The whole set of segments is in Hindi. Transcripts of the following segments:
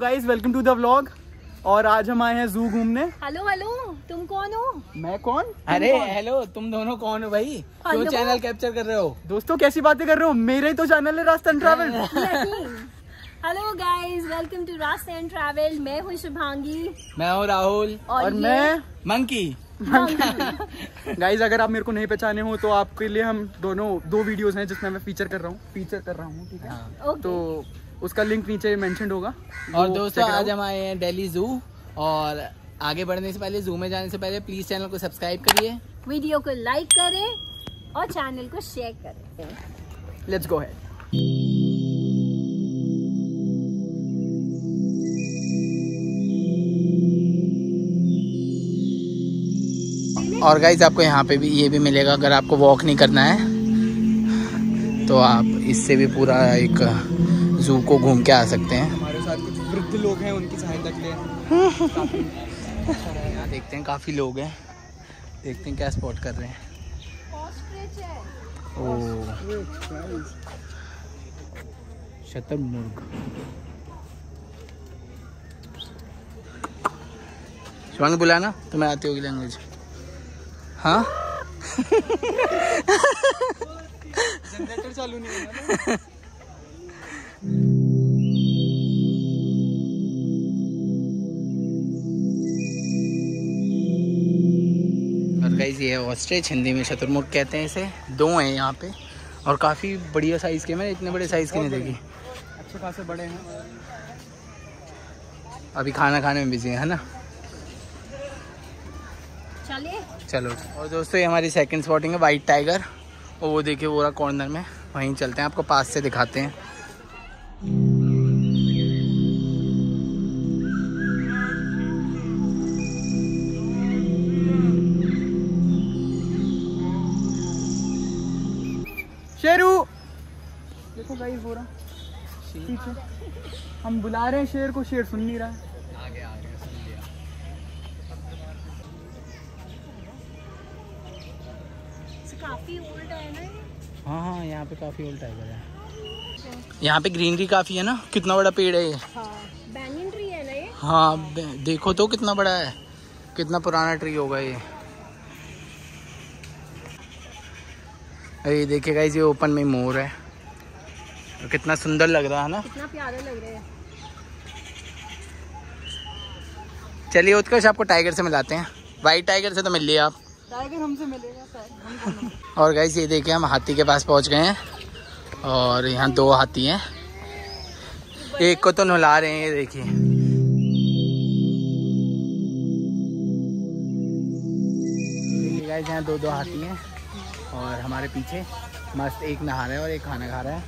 Guys welcome to the vlog और आज हम आए हैं जू घूमने। हेलो हेलो कौन हो? मैं कौन? अरे हेलो तुम दोनों कौन हो भाई? क्यों चैनल कैप्चर कर रहे हो? दोस्तों कैसी बातें कर रहे हो? मेरे ही तो चैनल है Rasta travel hello guys welcome to Raste and travel मैं हूँ शुभांगी। मैं हूँ राहुल। और, और मैं? मंकी। गाइस अगर आप मेरे को नहीं पहचाने हो तो आपके लिए हम दोनों दो वीडियोस हैं जिसमें मैं फीचर कर रहा हूँ। फीचर कर रहा हूँ ठीक है? तो उसका लिंक नीचे मेंशन होगा। और दोस्तों आज हम आए हैं दिल्ली जू और आगे बढ़ने से पहले जू में जाने से पहले प्लीज़ चैनल को सब्सक्राइब करिए। वीडियो को लाइक करें और चैनल को शेयर करें। लेट्स गो है और गाइज़ आपको यहाँ पे भी ये भी मिलेगा अगर आपको वॉक नहीं करना है तो आप इससे भी पूरा एक जू को घूम के आ सकते हैं। हमारे साथ कुछ वृद्ध लोग हैं उनकी सहायता के लिए। यहाँ देखते हैं काफ़ी लोग हैं। देखते हैं क्या स्पॉट कर रहे हैं। ओ। शतरमुर्ग। शिवांगी बुलाना। तुम्हें आती होगी लैंग्वेज हाँ? जनरेटर चालू नहीं होगा ये ऑस्ट्रिच हिंदी में शतुरमुर्ग कहते हैं इसे। दो हैं यहाँ पे और काफ़ी बढ़िया साइज़ के मैंने इतने बड़े साइज़ के नहीं देखे। अच्छे खासे बड़े हैं। अभी खाना खाने में बिज़ी है ना? चलो और दोस्तों ये हमारी सेकंड स्पॉटिंग है वाइट टाइगर और वो देखिए वो रहा कॉर्नर में। वहीं चलते हैं आपको पास से दिखाते हैं। शेरू। देखो गाइस हो रहा। पीछे हम बुला रहे हैं शेर को शेर सुन नहीं रहा है। आगे आगे सुन लिया। काफ़ी ओल्ड है ना हाँ हाँ यहाँ पे काफ़ी ओल्ड टाइगर है। यहाँ पे ग्रीनरी काफ़ी है ना? कितना बड़ा पेड़ है ये? हाँ ट्री है ना ये? हाँ देखो तो कितना बड़ा है। कितना पुराना ट्री होगा ये। अरे देखिए गाइस ये ओपन में मोर है। और कितना सुंदर लग रहा है ना? कितना प्यारा लग रहा है। चलिए उत्कर्ष आपको टाइगर से मिलाते हैं। वाइट टाइगर से तो मिल लिए आप। टाइगर हमसे मिलेगा और गाइस ये देखिए हम हाथी के पास पहुँच गए हैं। और यहाँ दो हाथी हैं। एक को तो नहला रहे हैं ये देखिए। देखिए गाइस यहाँ दो दो हाथी हैं। और हमारे पीछे मस्त एक नहा रहा है और एक खाना खा रहा है।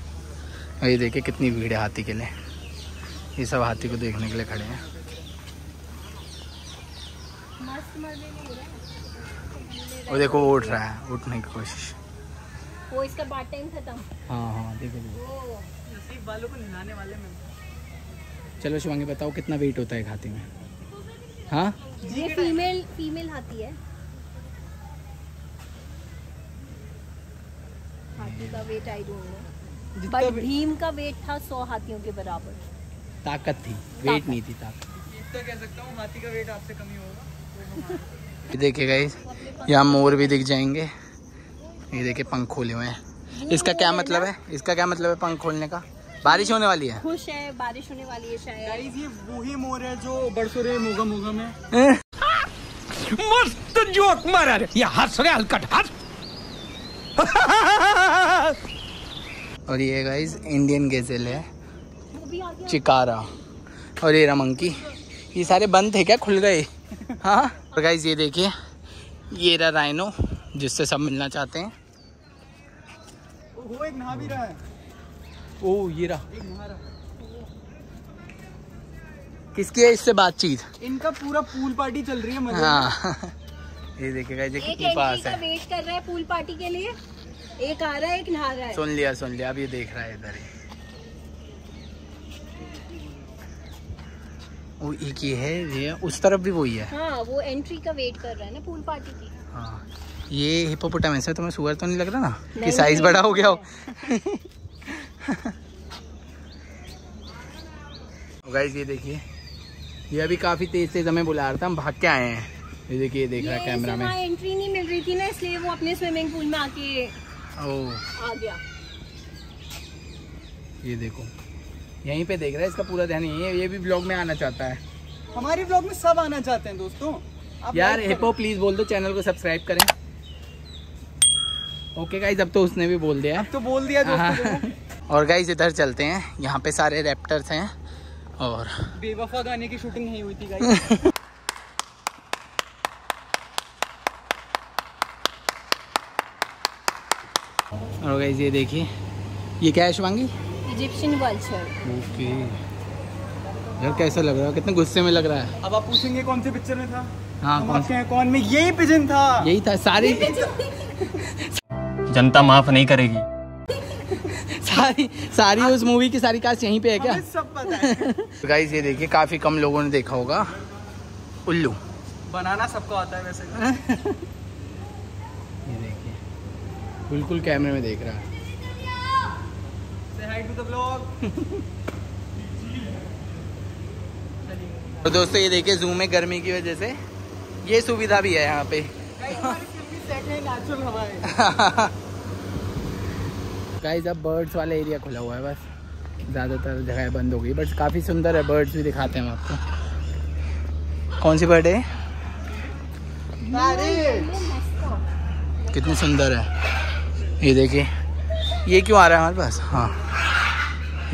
और ये देखिए कितनी भीड़ है हाथी के लिए। ये सब हाथी को देखने के लिए खड़े हैं। और देखो वो उठ रहा है उठने की कोशिश। वो इसका बात टाइम खत्म। हाँ हाँ देखो देखो। वो। नसीब वालों को नहाने वाले में। चलो शिवांगी बताओ कितना वेट होता है एक हाथी में? हाँ? ये फीमेल फीमेल हाथी है। हाथी का weight I don't know but Bheem का वेट था सौ हाथियों के बराबर। ताकत थी वेट नहीं थी ताकत। इतना कह सकता हूँ हाथी का वेट आपसे कम ही होगा। देखिए गाइस यहाँ मोर भी दिख जाएँगे। ये देखिए पंख खोले हुए हैं। इसका क्या मतलब है? इसका क्या मतलब है पंख खोलने का? बारिश होने वाली है। खुश है बारिश होने वाली है शायद। गाइस ये वही मोर है जो बरसों रे मोगा मोगा में मस्त जोक मारा रे। या हंस रे हलकट हंस और ये गाइस इंडियन गेजल है। वो भी आ गया चिकारा और ये रमंकी ये सारे बंद थे क्या? खुल गए। हाँ? और गाइस ये देखिए। ये रहा राइनो जिससे सब मिलना चाहते हैं। वो एक नहा भी रहा है। ओ ये रहा। एक नहा रहा है। किसकी है इससे बातचीत? इनका पूरा पूल पार्टी चल रही है मज़े में। हाँ। ये देखिएगा ये एक पास है। वेट कर रहा है पूल पार्टी के लिए। एक आ रहा है एक नहा रहा है। सुन लिया सुन लिया अब ये देख रहा है इधर ही। वो एक ये है ये उस तरफ़ भी वही है हाँ। वो एंट्री का वेट कर रहा है ना पूल पार्टी की। हाँ। ये हिपोपोटामस है तुम्हें सुअर तो नहीं लग रहा ना? कि साइज़ बड़ा हो गया हो? गाइस ये देखिए ये अभी काफ़ी तेज तेज हमें बुला रहा था हम भाग के आए हैं। ये देखिए देख रहा है कैमरा में। एंट्री नहीं मिल रही थी ना इसलिए वो अपने स्विमिंग पूल में आके आ गया। ये देखो। यहीं पे देख रहा है इसका पूरा ध्यान है। ये भी ब्लॉग में आना चाहता है। हमारे ब्लॉग में सब आना चाहते हैं दोस्तों। आप यार हिपो प्लीज़ बोल दो चैनल को सब्सक्राइब करें। ओके गाइज़ अब तो उसने भी बोल दिया है। करो। तो बोल दिया दोस्तों। और गाइज़ इधर चलते हैं। यहाँ पे सारे रैप्टर्स हैं और बेवफा गाने की शूटिंग नहीं हुई थी गाइस और गाइज़ ये देखिए। ये क्या है शिवांगी इजिप्शियन वल्चर ओके यार कैसा लग रहा है? कितने गुस्से में लग रहा है? अब आप पूछेंगे कौन से पिक्चर में था? हाँ कौन हैं कौन? में यही पिजन था। यही था सारी जनता माफ़ नहीं करेगी। सारी सारी उस मूवी की सारी कास्ट यहीं पे है क्या? सब पता है। गाइज़ ये देखिए काफ़ी कम लोगों ने देखा होगा। उल्लू। बनाना सबको आता है वैसे। बिल्कुल कैमरे में देख रहा है। और दोस्तों ये देखिए जूम में गर्मी की वजह से। ये सुविधा भी है यहाँ पे। गाइस अब बर्ड्स वाला एरिया खुला हुआ है बस। ज़्यादातर जगह बंद हो गई बट काफ़ी सुंदर है बर्ड्स भी दिखाते हैं हम आपको। कौन सी बर्ड है? कितनी सुंदर है। ये देखिए। ये क्यों आ रहा है हमारे पास? हाँ।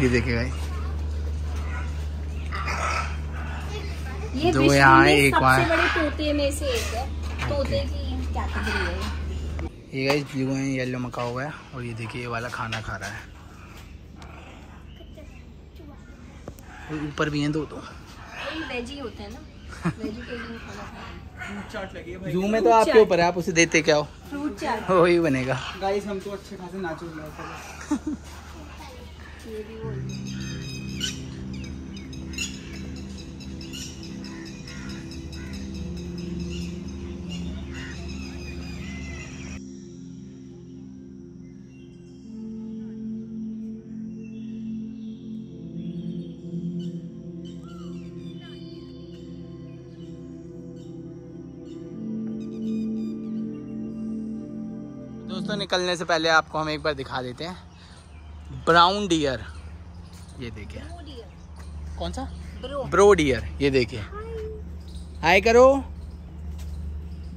ये देखिए भाई। दो यहाँ है, एक वहाँ सबसे है। बड़े तोते में से एक है। तोते की कैटेगरी है? ये गाइस ब्लू एंड येलो मका हुआ है और ये देखिए ये वाला खाना खा रहा है। ऊपर भी हैं दो दो वेजी होते हैं ना। जू में तो आपके ऊपर है आप उसे देते क्या हो? फ्रूट चाट वही बनेगा। गाइस हम तो अच्छे खासे नाचो दोस्तों निकलने से पहले आपको हम एक बार दिखा देते हैं। ब्राउन डियर ये देखिए। कौन सा? ब्रो ब्रो डियर ये देखिए। हाय करो।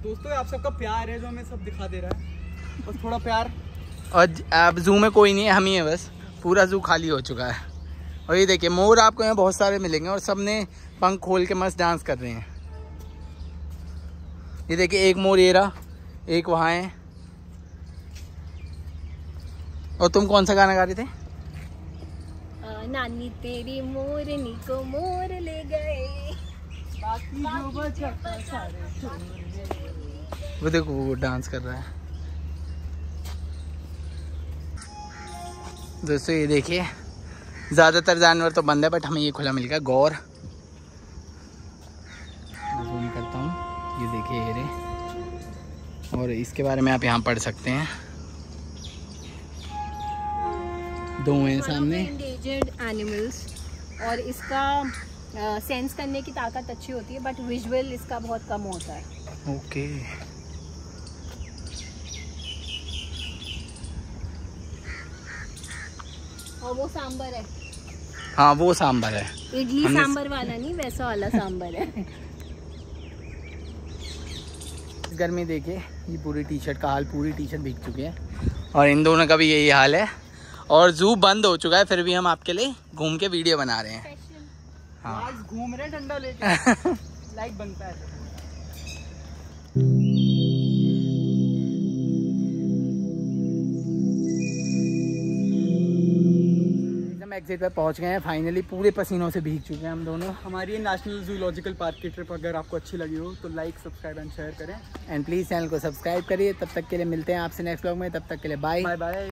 दोस्तों आप सबका प्यार है जो हमें सब दिखा दे रहा है। बस थोड़ा प्यार। और अब जू में कोई नहीं है हम ही है बस। पूरा जू खाली हो चुका है। और ये देखिए मोर आपको यहाँ बहुत सारे मिलेंगे और सबने पंख खोल के मस्त डांस कर रहे हैं। ये देखिए एक मोर ये रहा एक वहाँ है। और तुम कौन सा गाना गा रहे थे? आ, नानी तेरी मोरनी को मोर ले गए। बाकी जो बचा सारे वो देखो वो डांस कर रहा है। दोस्तों ये देखिए ज़्यादातर जानवर तो बंद है बट हमें ये खुला मिल गया गौर। जूम करता हूँ। ये देखिए हेरे और इसके बारे में आप यहाँ पढ़ सकते हैं। दो हैं सामने। एनिमल्स और इसका सेंस करने की ताकत अच्छी होती है बट विजुअल इसका बहुत कम होता है। ओके और वो सांबर है। हाँ वो सांबर है। इडली सांबर वाला नहीं वैसा वाला सांबर है। इस गर्मी देखिए ये पूरी टी शर्ट का हाल पूरी टी शर्ट भीग चुकी है। और इन दोनों का भी यही हाल है। और जू बंद हो चुका है फिर भी हम आपके लिए घूम के वीडियो बना रहे हैं। हाँ। घूम रहे हैं डंडा लेके। लाइक बनता है। एग्जिट पे पहुँच गए हैं फाइनली पूरे पसीनों से भीग चुके हैं हम दोनों। हमारी नेशनल जूलॉजिकल पार्क की ट्रिप अगर आपको अच्छी लगी हो तो लाइक सब्सक्राइब एंड शेयर करें। एंड प्लीज़ चैनल को सब्सक्राइब करिए। तब तक के लिए मिलते हैं आपसे नेक्स्ट ब्लॉग में। तब तक के लिए बाय बाय बाय